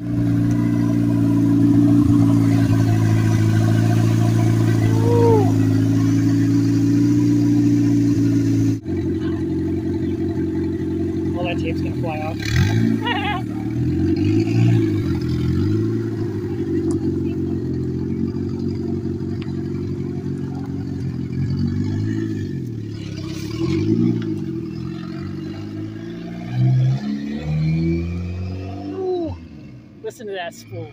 All that tape's gonna listen to that spool.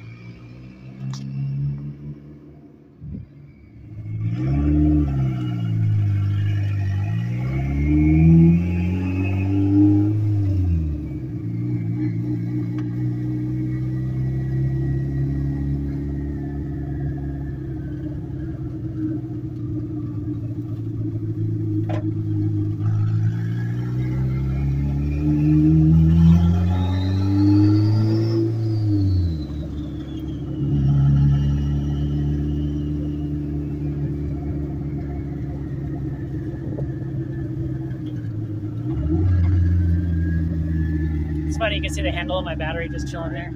It's funny, you can see the handle of my battery just chilling there.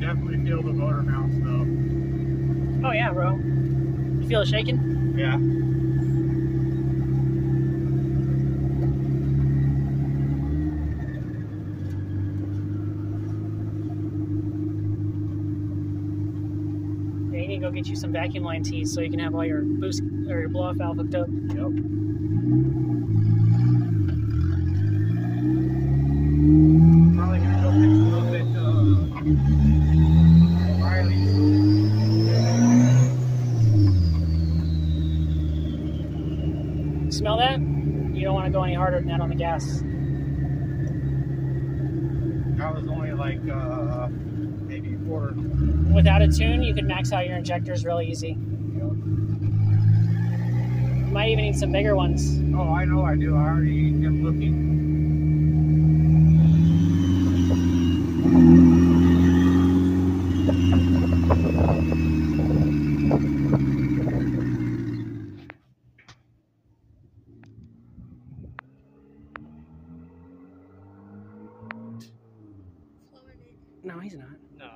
Definitely feel the motor mounts though. Oh yeah, bro. You feel it shaking? Yeah. To go get you some vacuum line tees so you can have all your boost or your blow off valve hooked up. Yep. Probably gonna go fix a little bit, uh, Riley's. Smell that? You don't want to go any harder than that on the gas. That was only like, uh, four. Without a tune, you could max out your injectors really easy. Yep. You might even need some bigger ones. Oh, I know I do. I already am looking. No, he's not. No.